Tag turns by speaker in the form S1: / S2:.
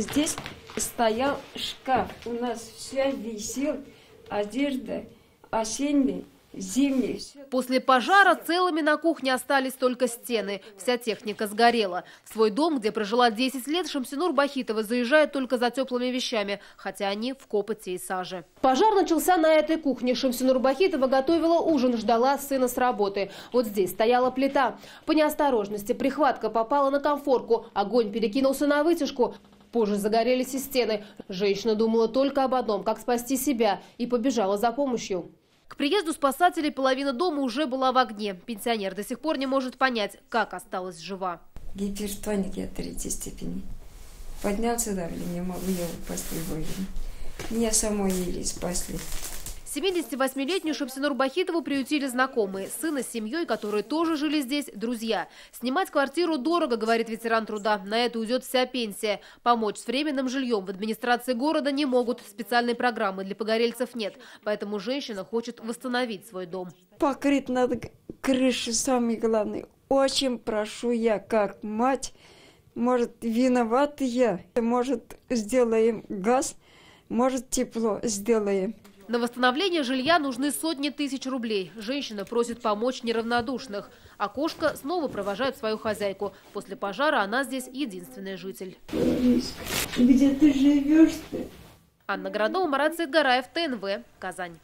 S1: здесь стоял шкаф. У нас вся висел одежда осенняя, зимняя.
S2: После пожара целыми на кухне остались только стены. Вся техника сгорела. В свой дом, где прожила 10 лет, Шамсинур Бахитова заезжает только за теплыми вещами, хотя они в копоте и саже. Пожар начался на этой кухне. Шамсинур Бахитова готовила ужин, ждала сына с работы. Вот здесь стояла плита. По неосторожности прихватка попала на конфорку. Огонь перекинулся на вытяжку. Позже загорелись и стены. Женщина думала только об одном – как спасти себя, и побежала за помощью. К приезду спасателей половина дома уже была в огне. Пенсионер до сих пор не может понять, как осталась жива.
S1: Гипертоник я третьей степени. Поднялся давление, могу я спасли вовремя. Меня самой еле спасли.
S2: 78-летнюю Шамсинур Бахитову приютили знакомые. Сына с семьей, которые тоже жили здесь, друзья. Снимать квартиру дорого, говорит ветеран труда. На это уйдет вся пенсия. Помочь с временным жильем в администрации города не могут. Специальной программы для погорельцев нет. Поэтому женщина хочет восстановить свой дом.
S1: Покрыть надо крыши, самое главное. Очень прошу я, как мать, может, виноват я, может, сделаем газ, может, тепло сделаем.
S2: На восстановление жилья нужны сотни тысяч рублей. Женщина просит помочь неравнодушных. А кошка снова провожает свою хозяйку. После пожара она здесь единственный житель.
S1: Где ты живешь-то?
S2: Анна Городова, Марат Саидгараев, ТНВ, Казань.